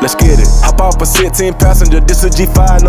Let's get it. Hop off a 16 passenger, this a G5.